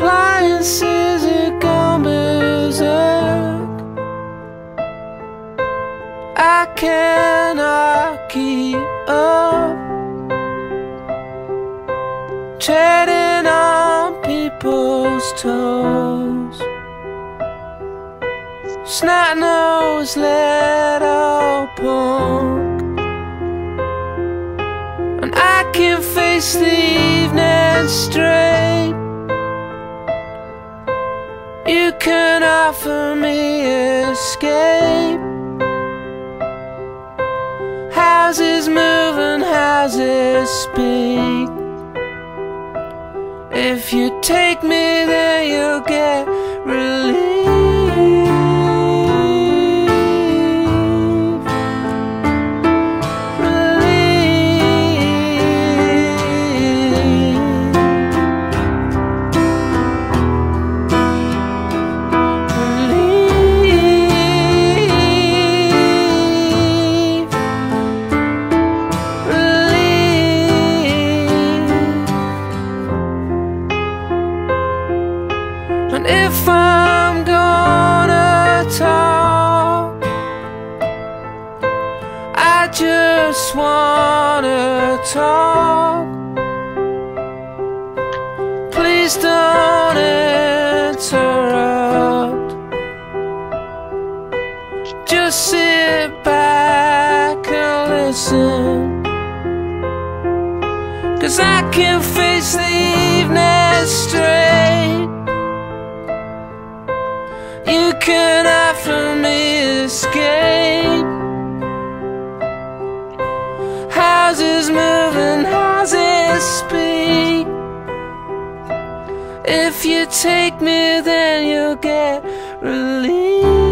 Appliances are gone berserk. I cannot keep up. Treading on people's toes. Snot nose little punk. And I can face the evening straight. Can offer me escape. Houses move and houses speak. If you take me there, you'll get relief. If I'm gonna talk, I just wanna talk. Please don't interrupt. Just sit back and listen. Cause I can face the evening straight. You can offer me escape. Houses move and houses speak. If you take me, then you'll get relief.